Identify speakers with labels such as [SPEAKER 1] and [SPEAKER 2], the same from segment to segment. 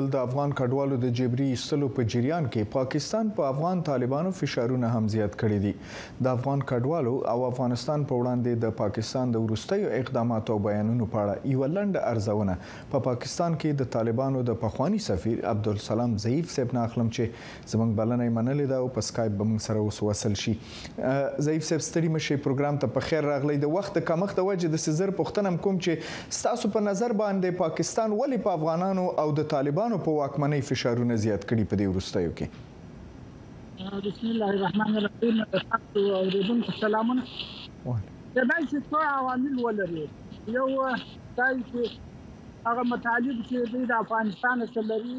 [SPEAKER 1] د افغان کډوالو د جبري ایستلو په جریان کې پاکستان په افغان طالبانو فشارونه هم زیات کړي دي. د افغان کډوالو او افغانستان په وړاندې د پاکستان د وروستیو اقداماتو او بیانونو په اړه یوه لنډه ارزونه په پاکستان کې د طالبانو د پخواني سفیر عبدالسلام ضعیف صیب نه اخلم چې زموږ بلنه یې منلې ده او په سکایپ به موږ سره اوس وصل شي. ضعیف صاحب ستړي مه شئ پروګرام ته په خیر راغلئ. د وخت د کمښت د وجې داسې زر پوښتنه هم کوم چې ستاسو په نظر باندې پاکستان ولې په افغانانو او د طالبانو په واکمنۍ فشارونه زیات کړي په دې وروستیو
[SPEAKER 2] کې؟ بسم الله الرحمن الرحیم د تاسو اوریدونکو سلامونه. کیدای شي څو عوامل ولري یو دا وي چې هغه مطالب چې دوی د افغانستان څخه لري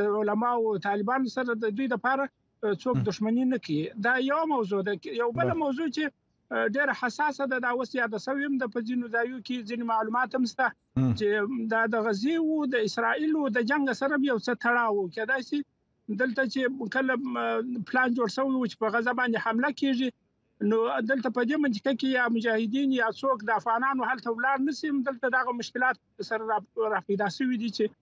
[SPEAKER 2] د علماو طالبانو سره د دوی لپاره څوک دښمنی نه کوي دا یو موضوع ده یو بل موضوع چې ډیره حساسه ده دا اوس یاد شویم د په ځینو ځایو کې ځینې معلومات هم شته چې دا د غزي او د اسرایل او د جنگ سره یو څه تړاو کېدای شي دلته چې کله پلان جوړ شوی و چې په غزه باندې حمله کیږي نو دلته په دې منطقه کې یا مجاهدین یا څوک د افغانانو هلته ولار نسیم دلته دغه مشکلات سره را پیدا شوې دي چې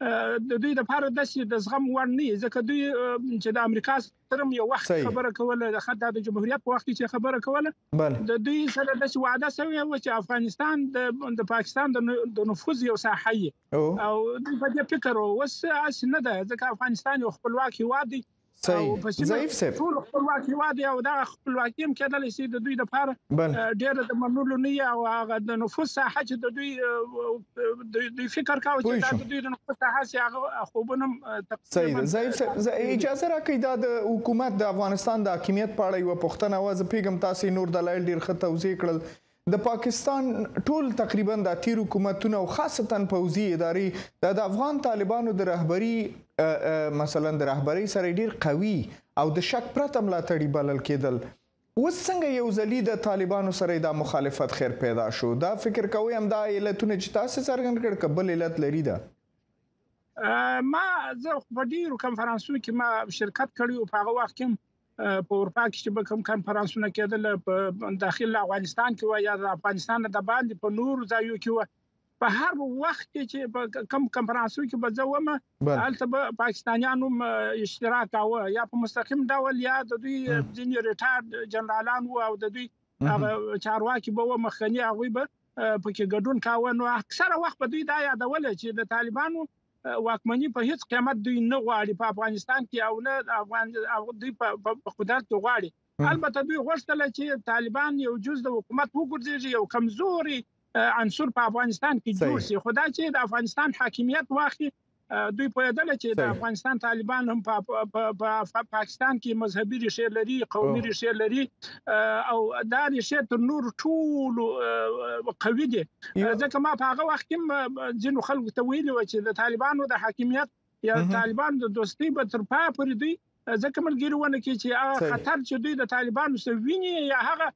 [SPEAKER 2] د دوی د پاره د سي د زغم وړ نه ځکه دوی چې د امریکا سره یو وخت خبره کوله د خدای د جمهوریت په وخت کې خبره کوله د دوی سره د وعده سوی و چې افغانستان د د پاکستان د نفوذ یو ساحه او د په دې فکر اوس اس نه ده ځکه افغانستان یو خپلواک هیواد دی
[SPEAKER 1] او په سیمه
[SPEAKER 2] ټول خپلواک هیواد او دا خپلواکي هم کېدلی شي د دوی لپاره ډېره د منلو نه یا او هغه د نفوس ساحه چې د دوی د دوی فکر کاوه چې دا د دوی د نفوس ساحه سي هغه خوبونه
[SPEAKER 1] تقریبا ضعیف اجازه راکړئ دا د حکومت د افغانستان د حاکمیت په اړه یو پښتنه وازه پیګم تاسو نور دلایل ډیر ښه توضیح کړل د پاکستان ټول تقریبا د تیر حکومتونه او خاصتا پوځي ادارې د د افغان طالبانو د رهبری مثلا د رهبری سره ډیر قوي او د شک پرته ملاتړي بلل کېدل اوس څنګه یو ځلی د طالبانو سره دا مخالفت خیر پیدا شو دا فکر کوي هم دا علتونه چې تاسو څرګند کړ کبل علت لري دا
[SPEAKER 2] ما زه په ډیرو کانفرنسونو کې ما شرکت کړی او په هغه وخت کې په اروپا کې چې به کوم کانفرنسونه کېدل په داخل افغانستان کې و یا د افغانستان د باندې په نور ځایو کې و په هر وخت کې چې په کم کانفرنسو کې به ځوم هلته به پاکستانیانو اشتراک کاوه یا په مستقیم ډول یا د دوی ځینې ریټایرډ جنرالان او د دوی هغه چارواکي به و مخکنی هغه به پکې ګډون کاوه نو اکثره وخت په دوی دا یادول چې د طالبانو واکمني په هیڅ قیمت دوی نه غواړي په افغانستان کې او نه افغان او دوی په قدرت کې غواړي البته دوی غوښتل چې طالبان یو جز د حکومت وګرځي یو کمزوري عنصر په افغانستان کې جوړ شي خدا چې د افغانستان حاکمیت واخلي دوی پوهېدل چې د افغانستان طالبان هم په پاکستان کې مذهبي ریښې لري قومي ریښې لري او دا ریښې تر نور ټولو قوي دي ځکه ما په هغه وخت کې ځینو خلکو ته ویلي و چې د طالبانو د حاکمیت یا طالبان د دوستۍ به تر پا پورې دوی ځکه ملګری ونه کې چې هغه خطر چې دوی د طالبانو سره ویني یا هغه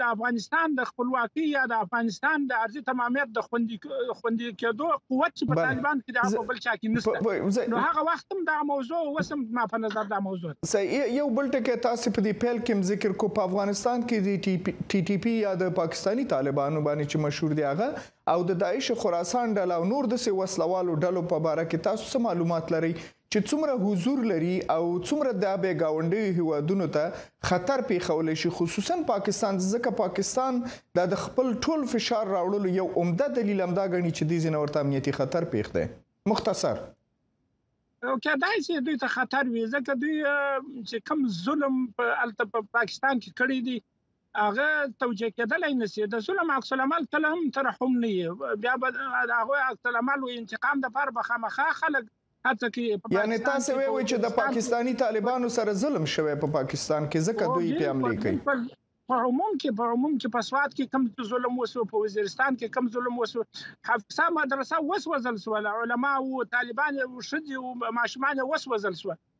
[SPEAKER 2] د افغانستان د خپلواکۍ یا د افغانستان د ارزي تمامیت د خوندي خوندي کېدو قوت چې په طالبان کې دا په بل چا کې نشته نو هغه وخت هم دا موضوع وسم ما په نظر دا موضوع
[SPEAKER 1] یو بل ټکی تاسو په دې پیل کې ذکر کو په افغانستان کې د ټي ټي پی یا د پاکستاني طالبانو باندې چې مشهور دی هغه او د داعش خراسان ډله او نور د سي وسلوالو ډلو په اړه کې تاسو څه معلومات لرئ چې څومره حضور لري او څومره دا بیا ګاونډیو هیوادونو ته خطر پیښولی شي خصوصا پاکستان ته ځکه پاکستان دا د خپل ټول فشار راوړلو یو عمده دلیل همدا ګڼي چې دې ځینه ورته امنیتي خطر پیښ دی مختصر او
[SPEAKER 2] کېدای شي دوی ته خطر وي ځکه دوی چې کم ظلم په الته په پاکستان کې کړی دی هغه توجیه کېدلای نه شي د ظلم عکس العمل کله هم ترحم نه وي بیا به هغه عکس العمل او انتقام د پر بخامخه خلک حتی کې په
[SPEAKER 1] یعنی تاسو وی وی چې د پاکستانی طالبانو سره ظلم شوی په پاکستان کې ځکه دوی په عملی کوي
[SPEAKER 2] په عموم کې په عموم کې په سواد کې کم ظلم وسو په وزیرستان کې کم ظلم وسو حفصه مدرسه وسوځل سو علماء او طالبان او شدي او ماشومان وسوځل سو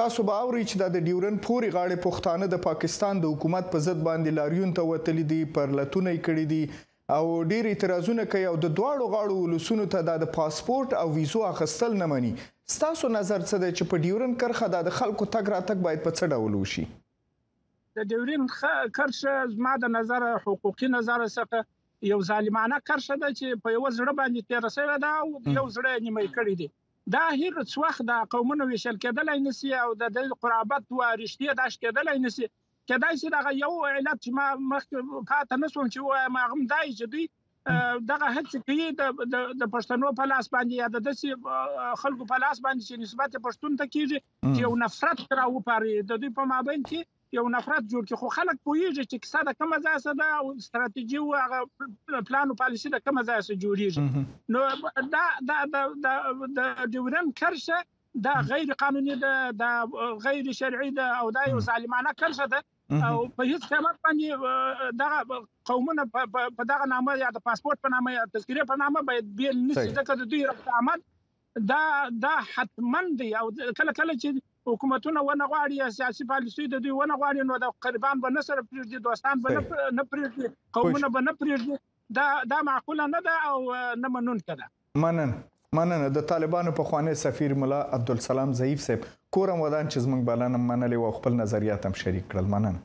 [SPEAKER 2] تاسو به اورئ چې دا د
[SPEAKER 1] ډیورنډ پورې غاړې پښتانه د پاکستان د حکومت په ضد باندې لاریون ته وتلي دي، پرلتونه یې کړي دي او ډېر اعتراضونه کوي او د دواړو غاړو ولسونو ته دا د پاسپورټ او ویزو اخستل نه مني. ستاسو نظر څه دی چې په ډیورنډ کرښه دا د خلکو تګ راتګ باید په څه ډول وشي؟
[SPEAKER 2] د ډیورنډ کرښه زما د نظر حقوقي نظر څخه یو ظالمانه کرښه ده چې په یوه زړه باندې تېره شوې ده او یو زړه یې نیمی کړی دی. دا هیرڅ وخت دا قومونه ویشل کیدلای نسی او د دی قرابت و رشتې داش کیدلای نسی کیدای سی دغه یو علت چې ما مخ پاته نسوم چې وایم هغه هم دای چې دوی دغه هڅه کوي د پښتنو په لاس باندې یا د دسي خلکو په لاس باندې چې نسبت پښتون ته کیږي چې یو نفرت را وپاري د دوی په مابین کې یو نفرت جوړ کړي خو خلک پوهیږي چې کیسه د کومه ځای څخه ده او ستراتیژي او هغه پلان او پالیسي د کومه ځای څخه جوړیږي نو دا دا د د ډیورن کرښه دا غیر قانوني ده دا غیر شرعي ده او دا یو ظالمانه کرښه ده او په هیڅ قیمت باندې دغه قومونه په دغه نامه یا د پاسپورت په نامه یا تذکرې په نامه باید بیل نشي ځکه د دوی رفت آمد دا دا حتما دی او کله کله چې حکومتونه ونه غواړي یا سیاسي پالیسي د دوی ونه غواړي نو د قربان به نه سره پریږدي دوستان به نه پریږدي قومونه به نه پریږدي دا دا معقوله نه ده او نه منونکې ده
[SPEAKER 1] منن مننه د طالبانو په خوانی سفیر مولا عبدالسلام ضعیف صاحب کورم ودان چې زمنګ بلنه منلې او خپل نظریات هم شریک کړل مننه